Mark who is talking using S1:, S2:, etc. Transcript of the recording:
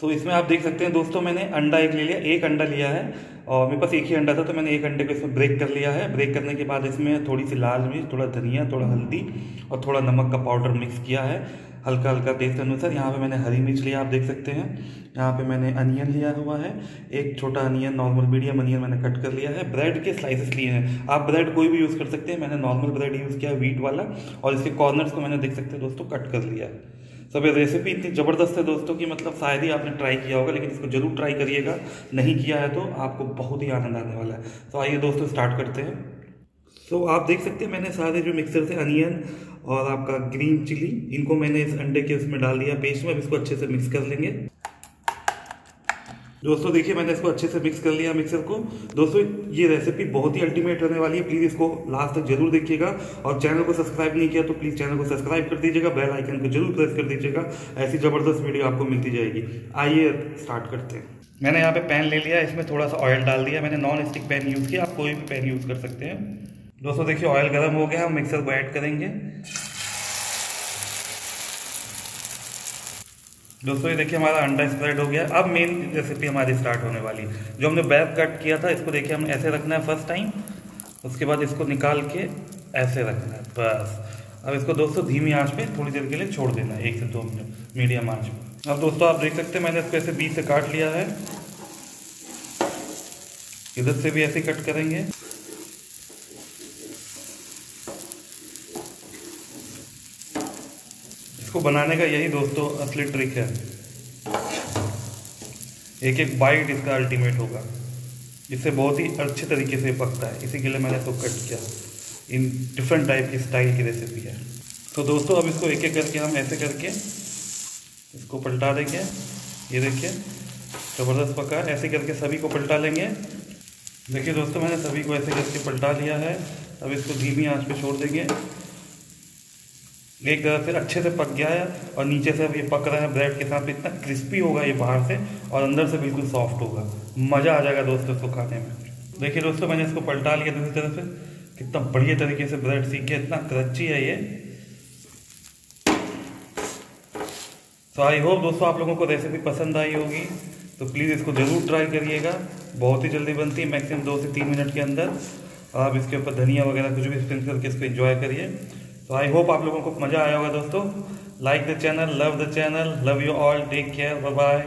S1: तो इसमें आप देख सकते हैं, दोस्तों, मैंने अंडा एक ले लिया, एक अंडा लिया है, और मेरे पास एक ही अंडा था तो मैंने एक अंडे को इसमें ब्रेक कर लिया है। ब्रेक करने के बाद इसमें थोड़ी सी लाल मिर्च, थोड़ा धनिया, थोड़ा हल्दी, और थोड़ा नमक का पाउडर मिक्स किया है। हल्का हल्का टेस्ट अनुसार, यहाँ पे मैंने हरी मिर्च लिया, आप देख सकते हैं। यहाँ पे मैंने अनियन लिया हुआ है, एक छोटा अनियन नॉर्मल मीडियम अनियन मैंने कट कर लिया है। ब्रेड के स्लाइसेस लिए हैं। आप ब्रेड कोई भी यूज़ कर सकते हैं, मैंने नॉर्मल ब्रेड यूज़ किया वीट वाला, और इसके कॉर्नर्स को मैंने देख सकते हैं, दोस्तों कट कर लिया है। सब ये रेसिपी इतनी ज़बरदस्त है दोस्तों कि मतलब शायद ही आपने ट्राई किया होगा, लेकिन इसको ज़रूर ट्राई करिएगा। नहीं किया है तो आपको बहुत ही आनंद आने वाला है। तो आइए दोस्तों स्टार्ट करते हैं। सो तो आप देख सकते हैं, मैंने सारे जो मिक्सर थे अनियन और आपका ग्रीन चिली इनको मैंने इस अंडे के उसमें डाल दिया। पेस्ट में, अब इसको अच्छे से मिक्स कर लेंगे। दोस्तों, देखिए, मैंने इसको अच्छे से मिक्स कर लिया मिक्सर को। दोस्तों, ये रेसिपी बहुत ही अल्टीमेट रहने वाली है। प्लीज़ इसको लास्ट तक ज़रूर देखिएगा। और चैनल को सब्सक्राइब नहीं किया तो प्लीज़ चैनल को सब्सक्राइब कर दीजिएगा। बेल आइकन को ज़रूर प्रेस कर दीजिएगा। ऐसी ज़बरदस्त वीडियो आपको मिलती जाएगी। आइए स्टार्ट करते हैं। मैंने यहाँ पे पैन ले लिया। इसमें थोड़ा सा ऑयल डाल दिया। मैंने नॉन स्टिक पैन यूज़ किया। आप कोई भी पैन यूज़ कर सकते हैं। दोस्तों, देखिए ऑयल गर्म हो गया। हम मिक्सर को ऐड करेंगे। दोस्तों, ये देखिए हमारा अंडा स्प्रेड हो गया। अब मेन रेसिपी हमारी स्टार्ट होने वाली है। जो हमने बैक कट किया था, इसको देखिए हमने ऐसे रखना है फ़र्स्ट टाइम उसके बाद इसको निकाल के ऐसे रखना है, बस। अब इसको दोस्तों धीमी आँच पे थोड़ी देर के लिए छोड़ देना है, एक से दो मिनट मीडियम आँच पे। अब दोस्तों, आप देख सकते हैं, मैंने इसको ऐसे बीच से काट लिया है। इधर से भी ऐसे कट करेंगे। इसको बनाने का यही दोस्तों असली ट्रिक है। एक एक बाइट इसका अल्टीमेट होगा। इससे बहुत ही अच्छे तरीके से पकता है। इसी के लिए मैंने इसको कट किया। इन डिफरेंट टाइप की स्टाइल की रेसिपी है। तो दोस्तों, अब इसको एक एक करके हम ऐसे करके इसको पलटा देंगे। ये देखिए, ज़बरदस्त पका ऐसे करके सभी को पलटा लेंगे। देखिए दोस्तों, मैंने सभी को ऐसे करके पलटा लिया है। अब इसको धीमी आँच पे छोड़ देंगे। एक तरह से अच्छे से पक गया है और नीचे से अब ये पक रहा है ब्रेड के साथ इतना क्रिस्पी होगा ये बाहर से और अंदर से बिल्कुल सॉफ्ट होगा। मज़ा आ जाएगा दोस्तों इसको खाने में। देखिए दोस्तों, मैंने इसको पलटा लिया दूसरी तरफ़ से। कितना बढ़िया तरीके से ब्रेड सीख गया, इतना क्रची है ये। तो आई होप दोस्तों आप लोगों को रेसिपी पसंद आई होगी। तो प्लीज़ इसको ज़रूर ट्राई करिएगा। बहुत ही जल्दी बनती है मैक्सिमम दो से तीन मिनट के अंदर। और आप इसके ऊपर धनिया वगैरह कुछ भी स्प्रिंग करके इसको एंजॉय करिए। तो आई होप आप लोगों को मज़ा आया होगा दोस्तों। Like the channel love the channel love you all take care bye